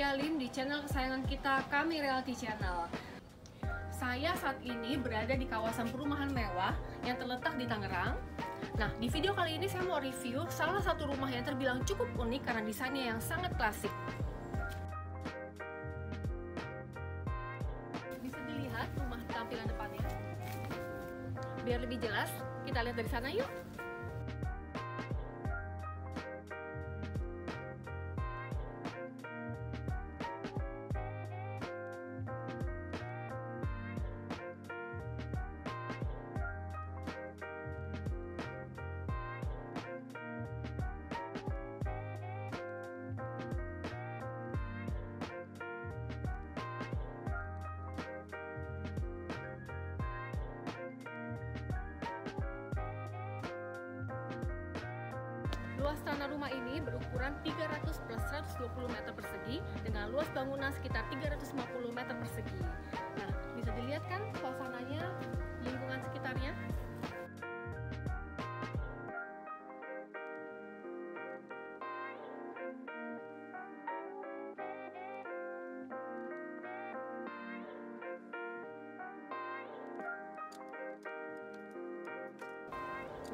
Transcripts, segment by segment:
Lim di channel kesayangan kita, kami Realty Channel. Saya saat ini berada di kawasan perumahan mewah yang terletak di Tangerang. Nah, di video kali ini saya mau review salah satu rumah yang terbilang cukup unik karena desainnya yang sangat klasik. Bisa dilihat rumah tampilan depannya. Biar lebih jelas, kita lihat dari sana yuk. Luas tanah rumah ini berukuran 300 plus 120 meter persegi dengan luas bangunan sekitar 350 meter persegi. Nah, bisa dilihat kan suasananya, lingkungan sekitarnya?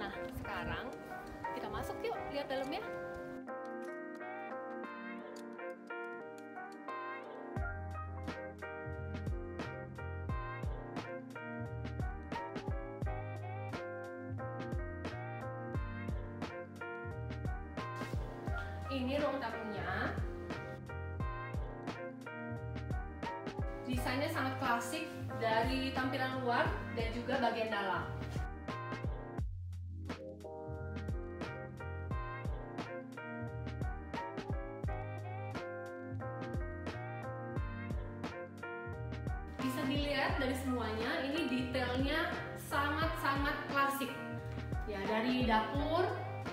Nah, sekarang masuk yuk, lihat dalamnya. Ini ruang tamunya. Desainnya sangat klasik dari tampilan luar dan juga bagian dalam. Dilihat dari semuanya ini detailnya sangat-sangat klasik. Ya dari dapur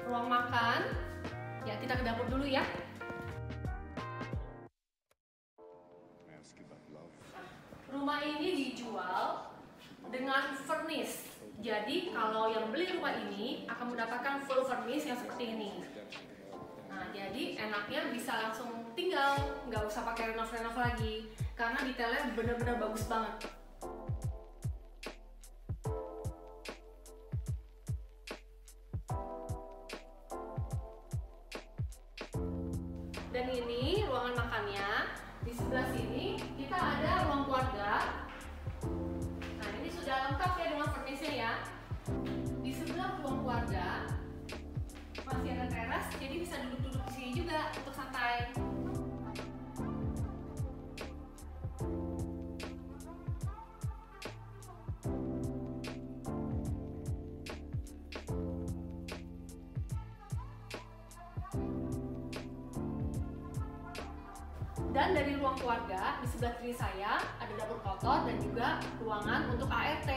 ruang makan. Ya kita ke dapur dulu ya. Rumah ini dijual dengan furnish. Jadi kalau yang beli rumah ini akan mendapatkan full furnish yang seperti ini. Nah, jadi enaknya bisa langsung tinggal, nggak usah pakai renov-renov lagi, karena detailnya bener-bener bagus banget. Dan dari ruang keluarga di sebelah kiri saya ada dapur kotor dan juga ruangan untuk ART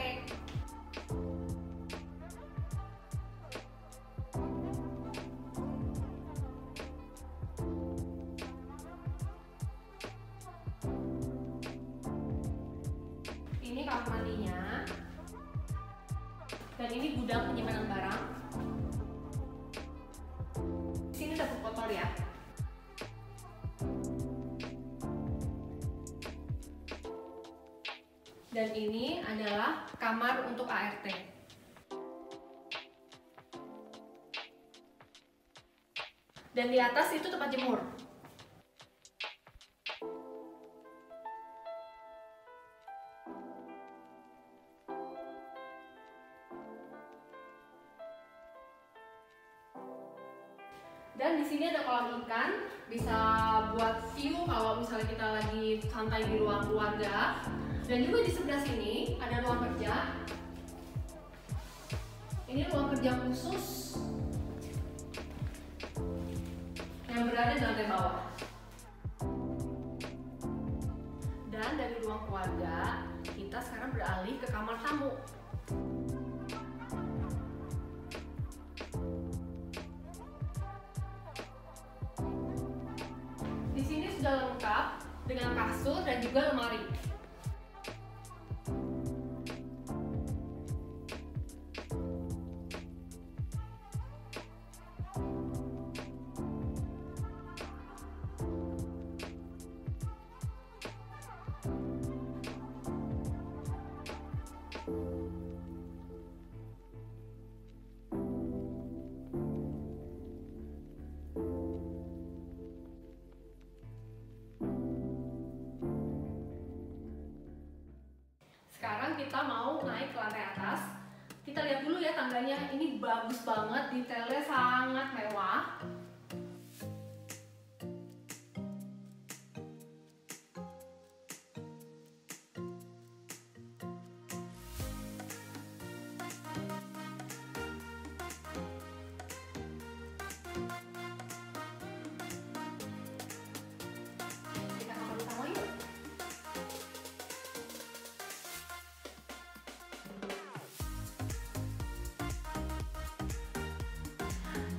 ini kamar mandinya. Dan ini gudang penyimpanan barang kamar untuk ART dan di atas itu tempat jemur. Dan di sini ada kolam ikan bisa buat view kalau misalnya kita lagi santai di ruang keluarga dan juga di sebelah sini ada ruang kerja. Ini ruang kerja khusus yang berada di lantai bawah. Dan dari ruang keluarga kita sekarang beralih ke kamar tamu. Di sini sudah lengkap dengan kasur dan juga lemari. Ya tangganya. Ini bagus banget, detailnya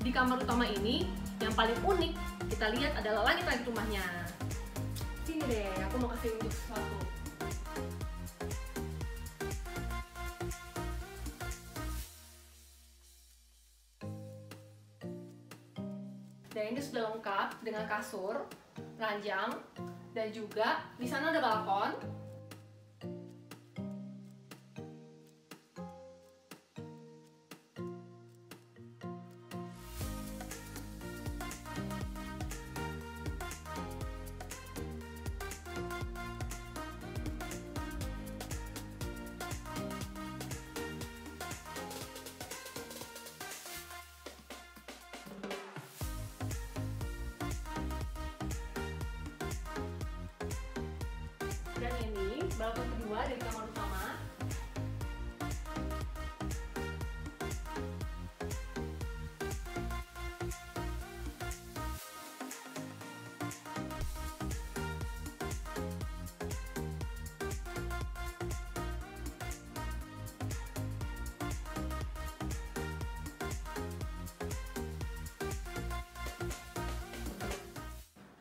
Di kamar utama ini, yang paling unik kita lihat adalah langit-langit rumahnya. Sini deh, aku mau kasih unjuk sesuatu. Dan ini sudah lengkap dengan kasur, ranjang, dan juga di sana ada balkon. Balkon kedua dari kamar utama.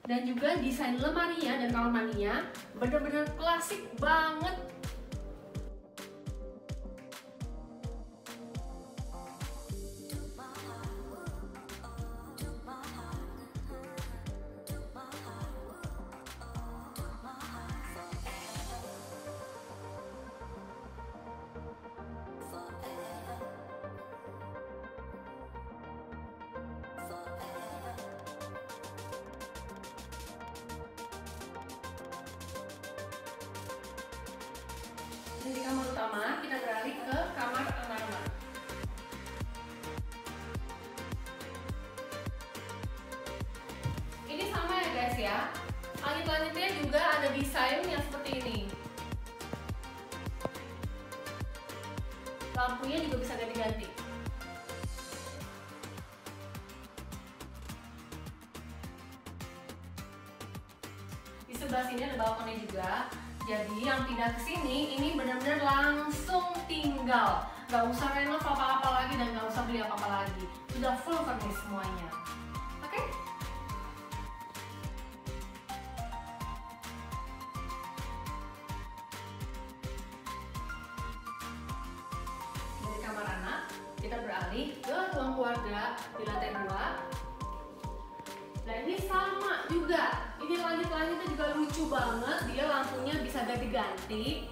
dan juga desain lemarinya dan kamar mandinya bener-bener klasik banget Dan di kamar utama kita beralih ke kamar anak-anak. Ini sama ya guys ya. Langit-langitnya juga ada desain yang seperti ini. Lampunya juga bisa ganti-ganti. Di sebelah sini ada balkonnya juga. Jadi yang pindah ke sini ini benar-benar langsung tinggal. Gak usah renov apa-apa lagi dan gak usah beli apa-apa lagi. Sudah full furnish semuanya. Oke? Kamar anak, kita beralih ke ruang keluarga di lantai 2 Nah ini sama juga. Ini langit-langitnya juga lucu banget. Dia lampunya bisa ganti-ganti.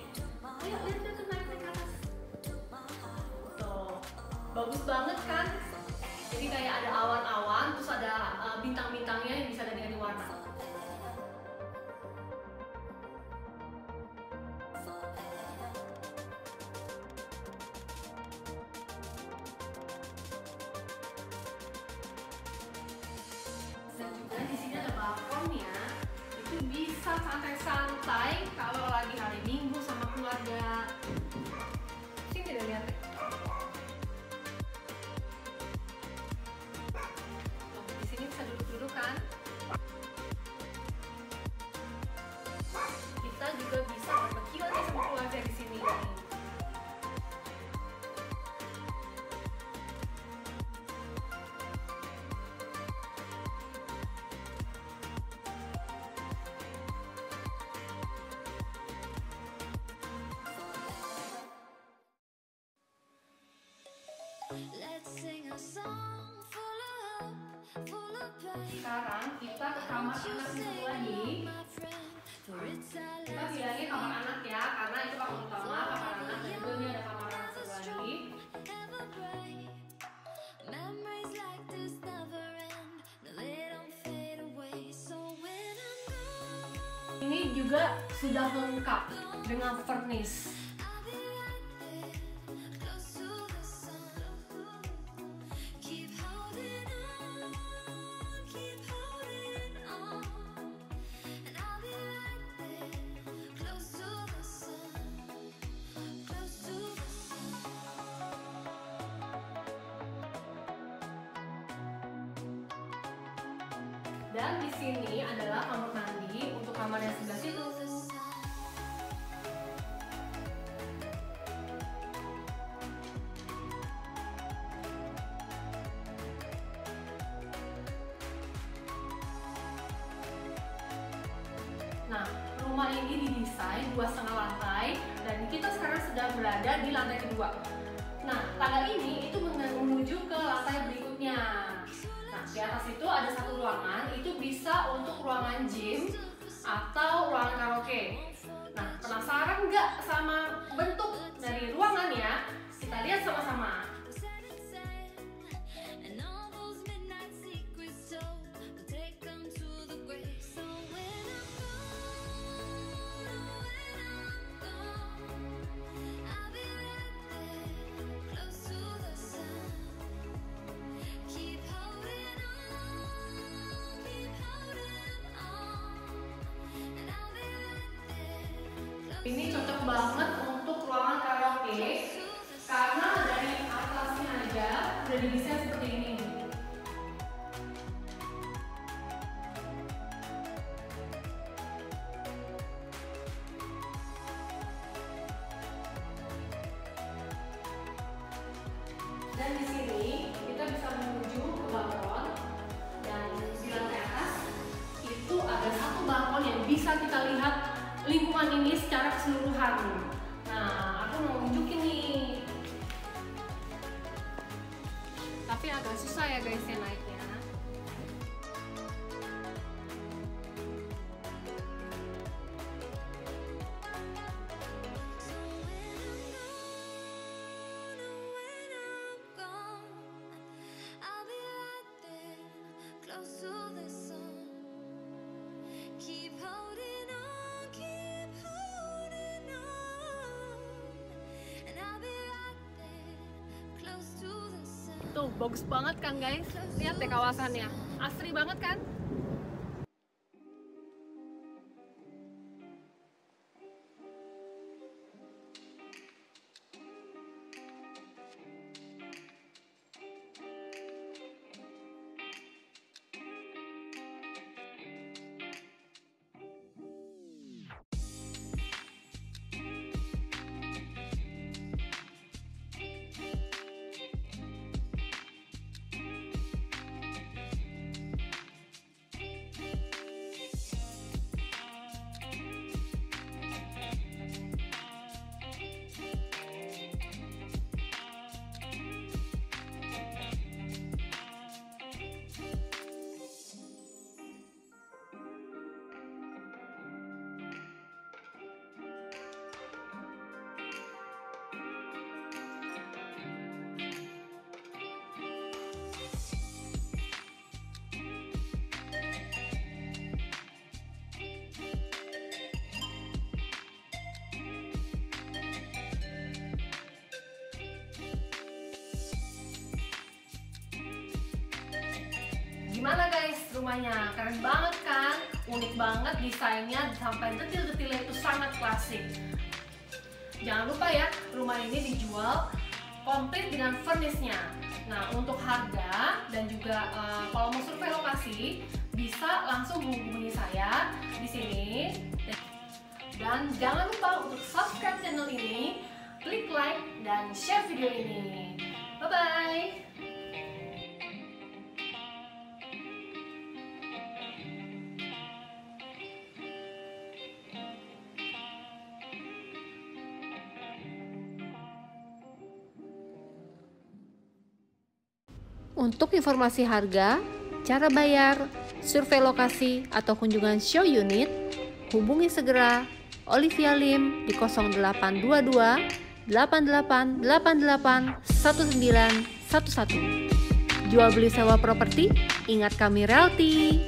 Ayo lihat lihat naik naik ke atas. Tuh, bagus banget kan? Jadi kayak ada awan-awan, terus ada uh, bintang-bintangnya yang bisa ganti-ganti Sekarang kita ke kamar anak dulu lagi. Kita bilangnya kamar anak ya, karena itu kamar utama, kamar anak dan juga ini ada kamar anak satu lagi. Ini juga sudah lengkap dengan furnish. Dan di sini adalah kamar mandi untuk kamar yang sebelah situ. Nah, rumah ini didesain dua setengah lantai dan kita sekarang sedang berada di lantai kedua. Nah, tangga ini itu menuju ke lantai berikutnya. Nah, di atas itu ada satu ruangan, bisa untuk ruangan gym atau ruangan karaoke. Nah, penasaran nggak sama bentuk dari ruangannya? Kita lihat sama-sama. Banget untuk ruangan karaoke. Karena dari atasnya aja udah didesain Assista a EHC Night. Bagus banget kan guys? Lihat deh kawasannya. Asri banget kan? Rumahnya? Keren banget kan? Unik banget desainnya sampai detil-detilnya itu sangat klasik. Jangan lupa ya, rumah ini dijual komplit dengan furnisnya. Nah, untuk harga dan juga eh, kalau mau survei lokasi bisa langsung menghubungi saya di sini. Dan jangan lupa untuk subscribe channel ini, klik like dan share video ini. Bye bye. Untuk informasi harga, cara bayar, survei lokasi, atau kunjungan show unit, hubungi segera Olivia Lim di 0822 8888 1911. Jual beli sewa properti, ingat kami Realty.